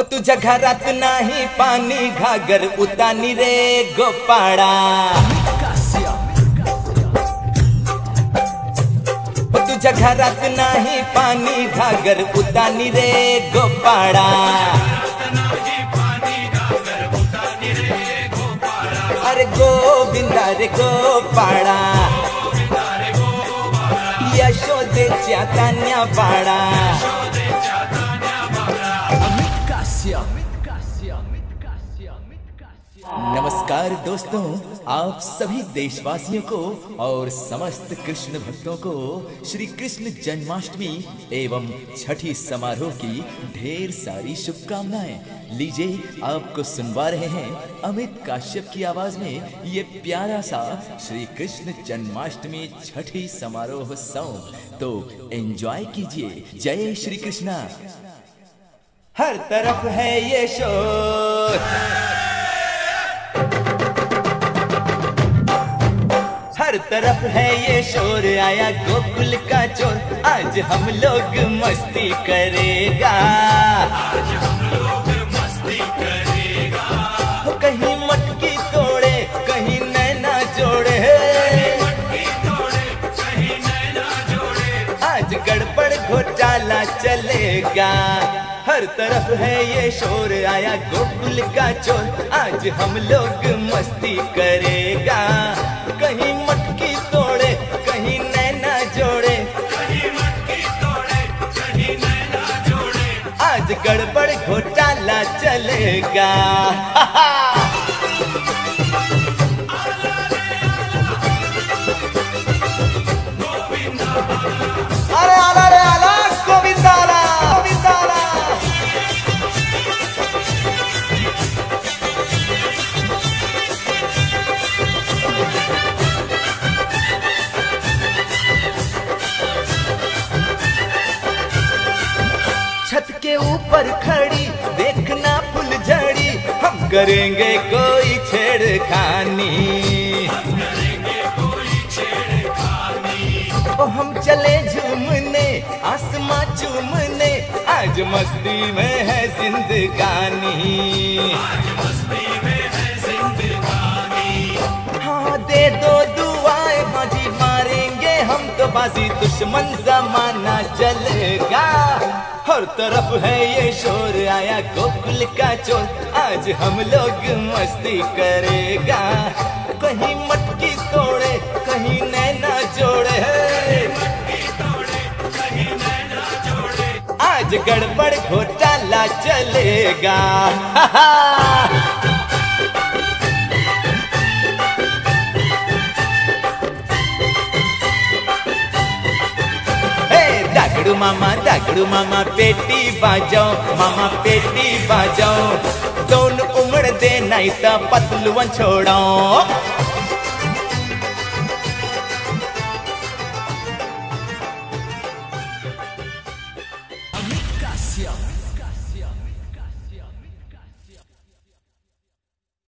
हो तुझ्या घरात नाही, पाणी घागर उतानी रे गोपाळा. हो तुझ्या घरात नाही, पाणी घागर उतानी रे गोपाळा. अरे गोविंदा रे गोपाळा. यशोदेच्या तान्या पाडा. नमस्कार दोस्तों, आप सभी देशवासियों को और समस्त कृष्ण भक्तों को श्री कृष्ण जन्माष्टमी एवं छठी समारोह की ढेर सारी शुभकामनाएँ। लीजिए, आपको सुनवा रहे हैं अमित काश्यप की आवाज़ में ये प्यारा सा श्री कृष्ण जन्माष्टमी छठी समारोह सॉन्ग तो एंजॉय कीजिए। जय श्री कृष्णा। हर तरफ़ है ये शोर। हर तरफ़ है ये शोर, आया गोकुल का चोर। आज हम लोग मस्ती करेगा। हो कहीं मटकी तोड़े, कहीं नैना जोड़े। आज गड़बड़ घोटाला चलेगा। हर तरफ़ है ये शोर आया गोकुल का चोर। आज हम लोग मस्ती करेगा। कहीं मटकी तोड़े कहीं नैना जोड़े। कहीं मटकी तोड़े कहीं नैना जोड़े। आज गड़बड़ घोटाला चलेगा। के ऊपर खड़ी, देखना फुलझड़ी हम करेंगे कोई छेड़खानी। ओ, हम चले झूमने, आसमां चूमने। आज मस्ती में है जिंदगानी। हाँ दे दो दुआएँ बाजी मारेंगे हम तो बाजी। दुश्मन चलेगा हर तरफ़ है ये शोर, आया गोकुल का चोर। आज हम लोग मस्ती करेगा। कहीं मटकी तोड़े, कहीं नैना जोड़े। आज गड़बड़ घोटाला चलेगा। हे दागडू मामा दागडू मामा, पेटी बाजाओ, मामा पेटी बाजाओ। दोन उमड़ दे नहीं तो पतलुवन छोड़ो